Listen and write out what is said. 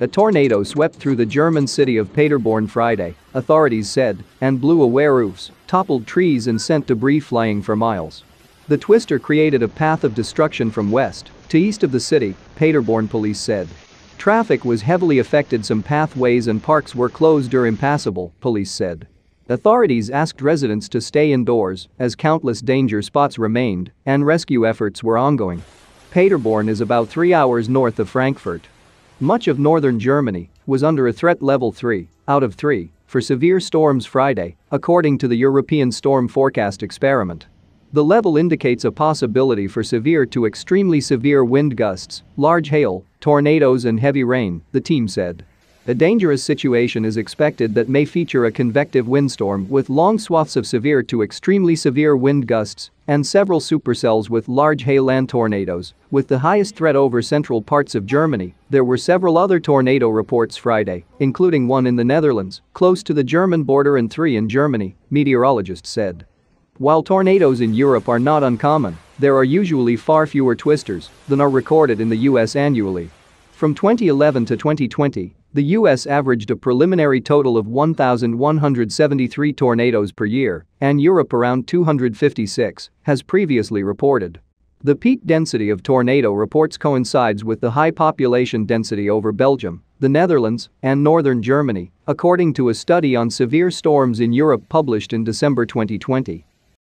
A tornado swept through the German city of Paderborn Friday, authorities said, and blew away roofs, toppled trees and sent debris flying for miles. The twister created a path of destruction from west to east of the city, Paderborn police said. Traffic was heavily affected some pathways and parks were closed or impassable, police said. Authorities asked residents to stay indoors as countless danger spots remained and rescue efforts were ongoing. Paderborn is about three hours north of Frankfurt. Much of northern Germany was under a threat level 3 out of 3 for severe storms Friday, according to the European Storm Forecast Experiment. The level indicates a possibility for severe to extremely severe wind gusts, large hail, tornadoes and heavy rain, the team said. A dangerous situation is expected that may feature a convective windstorm with long swaths of severe to extremely severe wind gusts and several supercells with large hail and tornadoes. With the highest threat over central parts of Germany, there were several other tornado reports Friday, including one in the Netherlands, close to the German border and three in Germany, meteorologists said. While tornadoes in Europe are not uncommon, there are usually far fewer twisters than are recorded in the US annually. From 2011 to 2020, the U.S. averaged a preliminary total of 1,173 tornadoes per year, and Europe around 256, has previously reported. The peak density of tornado reports coincides with the high population density over Belgium, the Netherlands, and northern Germany, according to a study on severe storms in Europe published in December 2020.